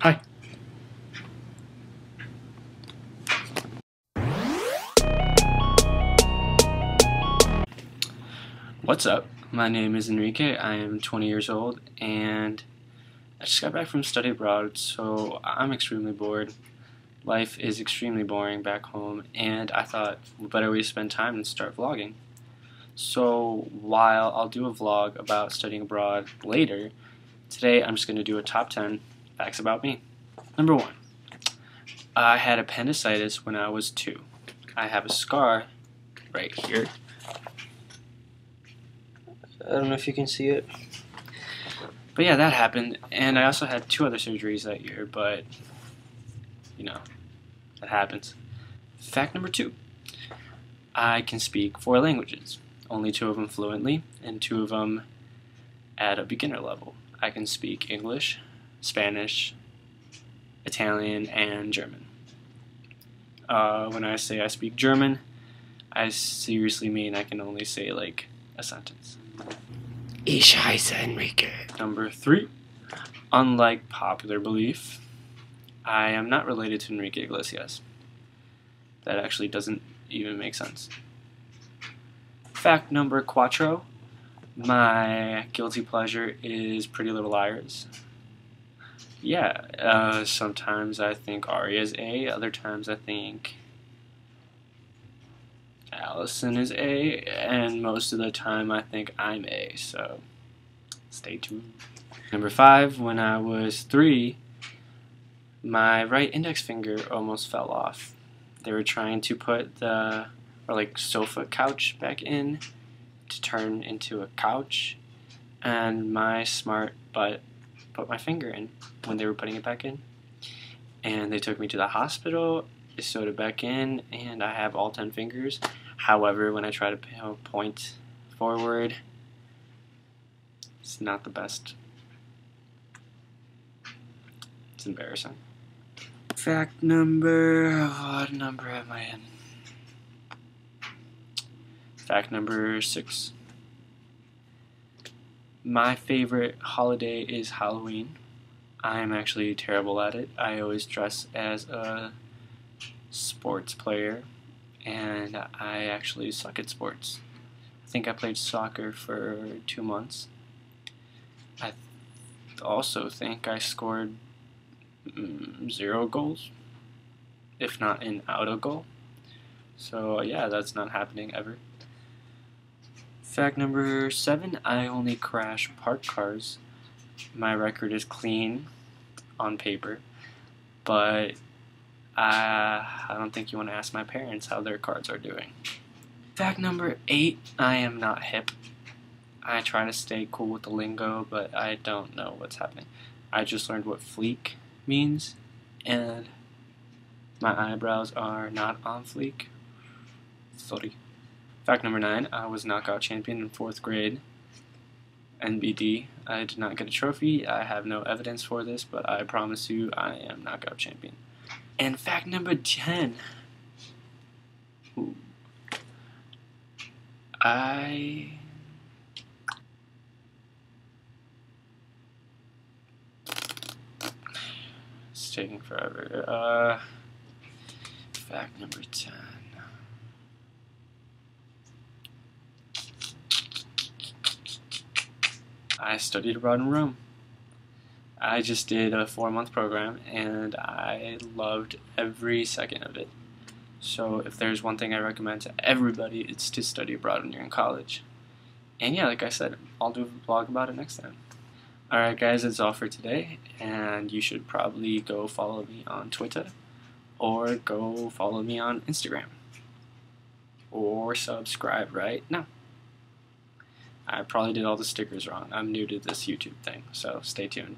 Hi. What's up? My name is Enrique. I am 20 years old and I just got back from study abroad, so I'm extremely bored. Life is extremely boring back home, and I thought what better way to spend time than start vlogging. So while I'll do a vlog about studying abroad later, today I'm just going to do a top 10 facts about me. Number one, I had appendicitis when I was two. I have a scar right here. I don't know if you can see it. But yeah, that happened. And I also had two other surgeries that year, but you know, that happens. Fact number two I can speak four languages, only two of them fluently, and two of them at a beginner level. I can speak English, Spanish, Italian, and German. Uh, when I say I speak German, I seriously mean I can only say like a sentence. Ich heiße Enrique. Number three, unlike popular belief, I am not related to Enrique Iglesias. That actually doesn't even make sense. Fact number quattro, my guilty pleasure is Pretty Little Liars. Yeah, uh, sometimes I think Aria is A, other times I think Alison is A, and most of the time I think I'm A, so stay tuned. Number five, when I was three, my right index finger almost fell off. They were trying to put the, or like sofa couch back in to turn into a couch, and my smart butt put my finger in when they were putting it back in. And they took me to the hospital, they sewed it back in, and I have all 10 fingers. However, when I try to point forward, it's not the best. It's embarrassing. Fact number. What number am I in? Fact number six. My favorite holiday is Halloween. I am actually terrible at it. I always dress as a sports player and I actually suck at sports. I think I played soccer for two months. I also think I scored mm, zero goals, if not an auto goal. So yeah, that's not happening ever. Fact number seven, I only crash parked cars. My record is clean on paper, but I don't think you want to ask my parents how their cards are doing. Fact number eight I am not hip. I try to stay cool with the lingo, but I don't know what's happening. I just learned what fleek means, and my eyebrows are not on fleek. Sorry. Fact number nine I was knockout champion in fourth grade. NBD. I did not get a trophy. I have no evidence for this, but I promise you I am knockout champion. And fact number 10. Ooh. I. It's taking forever. Uh, fact number 10. I studied abroad in Rome. I just did a four month program and I loved every second of it. So, if there's one thing I recommend to everybody, it's to study abroad when you're in college. And yeah, like I said, I'll do a vlog about it next time. Alright, guys, that's all for today. And you should probably go follow me on Twitter or go follow me on Instagram or subscribe right now. I probably did all the stickers wrong. I'm new to this YouTube thing, so stay tuned.